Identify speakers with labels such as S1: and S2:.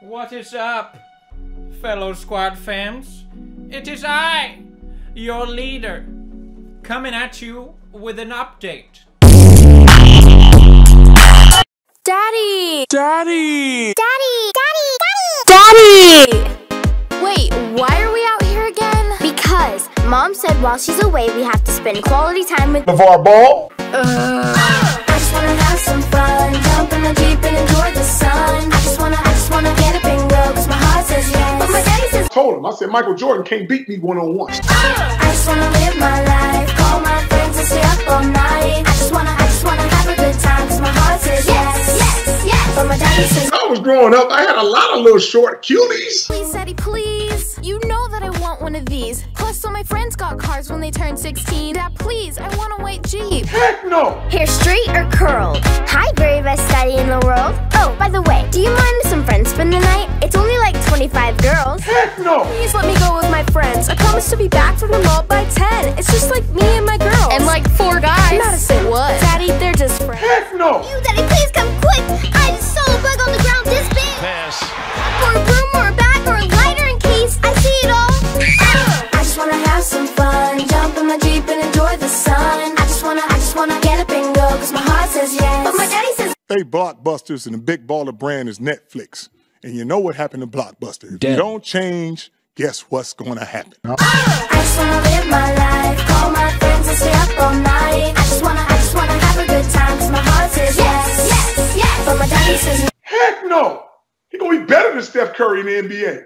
S1: What is up, fellow squad fams? It is I, your leader, coming at you with an update.
S2: Daddy!
S3: Daddy!
S2: Daddy! Daddy! Daddy! Daddy! Wait, why are we out here again? Because Mom said while she's away we have to spend quality time with
S3: Of our ball?
S2: I
S3: Told him, I said Michael Jordan can't beat me one on one.
S2: I just wanna live my life, call my friends and stay up all night. I just wanna, I just wanna have a good time, cause my heart says yes, yes, yes. But my daddy says,
S3: I was growing up, I had a lot of little short cuties.
S2: Please, Daddy, please. You know that I want one of these. Plus, all my friends got cars when they turned 16. Dad, please, I want a white Jeep.
S3: Heck no!
S2: Hair straight or curled? Hi, very best daddy in the world. Oh, by the way, do you mind if some friends spend the night? It's only like 25 girls.
S3: Heck no!
S2: Please let me go with my friends. I promise to be back from the mall by 10. It's just like me and my girls. And like four guys. Madison, what? Daddy, they're just friends.
S3: Heck no!
S2: You, Daddy, please come quick. I just saw a bug on the ground this big.
S4: Pass.
S2: Or a broom or a bag or a lighter in case I see it all. I just wanna have some fun, jump in my Jeep and enjoy the sun. I just wanna, I just wanna get up and go, cause my heart says yes. But my daddy says,
S3: They blockbusters and the big baller brand is Netflix. And you know what happened to Blockbuster. If you don't change, guess what's gonna happen?
S2: I just wanna live my life, call my friends and stay up all night. I just wanna, I just wanna have a good time, cause my heart says yes, yes, yes. But my daddy says,
S3: Heck no! He gonna be better than Steph Curry in the NBA.